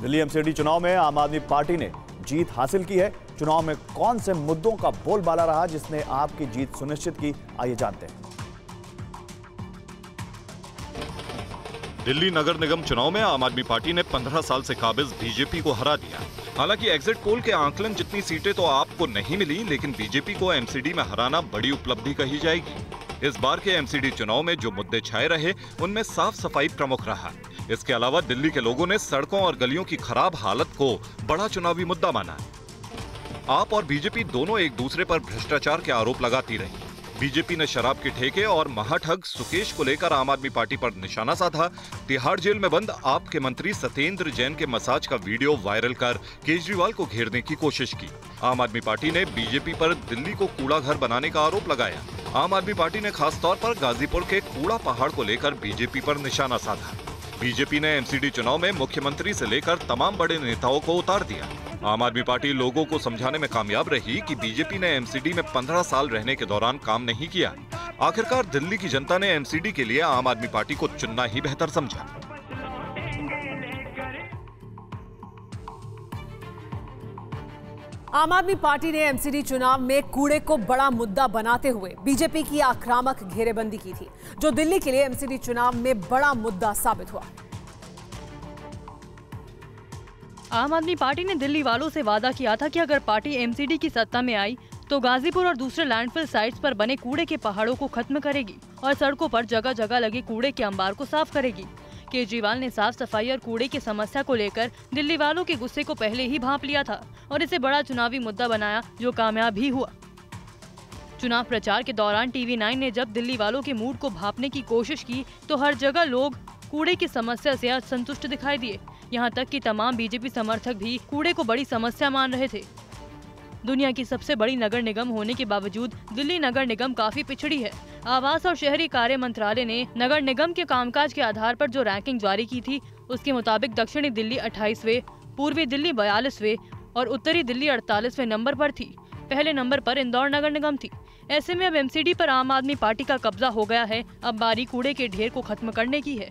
Delhi MCD चुनाव में आम आदमी पार्टी ने जीत हासिल की है। चुनाव में कौन से मुद्दों का बोलबाला रहा, जिसने आपकी जीत सुनिश्चित की, आइए जानते हैं। दिल्ली नगर निगम चुनाव में आम आदमी पार्टी ने 15 साल से काबिज बीजेपी को हरा दिया। हालाँकि एग्जिट पोल के आंकलन जितनी सीटें तो आपको नहीं मिली, लेकिन बीजेपी को एमसीडी में हराना बड़ी उपलब्धि कही जाएगी। इस बार के एमसीडी चुनाव में जो मुद्दे छाए रहे, उनमें साफ़ सफ़ाई प्रमुख रहा। इसके अलावा दिल्ली के लोगों ने सड़कों और गलियों की खराब हालत को बड़ा चुनावी मुद्दा माना है। आप और बीजेपी दोनों एक दूसरे पर भ्रष्टाचार के आरोप लगाती रही। बीजेपी ने शराब के ठेके और महाठग सुकेश को लेकर आम आदमी पार्टी पर निशाना साधा। तिहाड़ जेल में बंद, आपके मंत्री सत्येंद्र जैन के मसाज का वीडियो वायरल कर केजरीवाल को घेरने की कोशिश की। आम आदमी पार्टी ने बीजेपी पर दिल्ली को कूड़ा घर बनाने का आरोप लगाया। आम आदमी पार्टी ने खासतौर पर गाजीपुर के कूड़ा पहाड़ को लेकर बीजेपी पर निशाना साधा। बीजेपी ने एमसीडी चुनाव में मुख्यमंत्री से लेकर तमाम बड़े नेताओं को उतार दिया। आम आदमी पार्टी लोगों को समझाने में कामयाब रही कि बीजेपी ने एमसीडी में 15 साल रहने के दौरान काम नहीं किया। आखिरकार दिल्ली की जनता ने एमसीडी के लिए आम आदमी पार्टी को चुनना ही बेहतर समझा। आम आदमी पार्टी ने एमसीडी चुनाव में कूड़े को बड़ा मुद्दा बनाते हुए बीजेपी की आक्रामक घेरेबंदी की थी, जो दिल्ली के लिए एमसीडी चुनाव में बड़ा मुद्दा साबित हुआ। आम आदमी पार्टी ने दिल्ली वालों से वादा किया था कि अगर पार्टी एमसीडी की सत्ता में आई तो गाजीपुर और दूसरे लैंडफिल साइट्स पर बने कूड़े के पहाड़ों को खत्म करेगी और सड़कों पर जगह जगह लगे कूड़े के अंबार को साफ़ करेगी। केजरीवाल ने साफ़ सफ़ाई और कूड़े की समस्या को लेकर दिल्ली वालों के गुस्से को पहले ही भाप लिया था और इसे बड़ा चुनावी मुद्दा बनाया, जो कामयाब भी हुआ। चुनाव प्रचार के दौरान टीवी नाइन ने जब दिल्ली वालों के मूड को भापने की कोशिश की तो हर जगह लोग कूड़े की समस्या से असंतुष्ट दिखाई दिए। यहाँ तक कि तमाम बीजेपी समर्थक भी कूड़े को बड़ी समस्या मान रहे थे। दुनिया की सबसे बड़ी नगर निगम होने के बावजूद दिल्ली नगर निगम काफ़ी पिछड़ी है। आवास और शहरी कार्य मंत्रालय ने नगर निगम के कामकाज के आधार पर जो रैंकिंग जारी की थी उसके मुताबिक दक्षिणी दिल्ली 28वें, पूर्वी दिल्ली बयालीसवे और उत्तरी दिल्ली अड़तालीसवें नंबर पर थी। पहले नंबर पर इंदौर नगर निगम थी। ऐसे में अब एमसीडी पर आम आदमी पार्टी का कब्जा हो गया है। अब बारी कूड़े के ढेर को खत्म करने की है।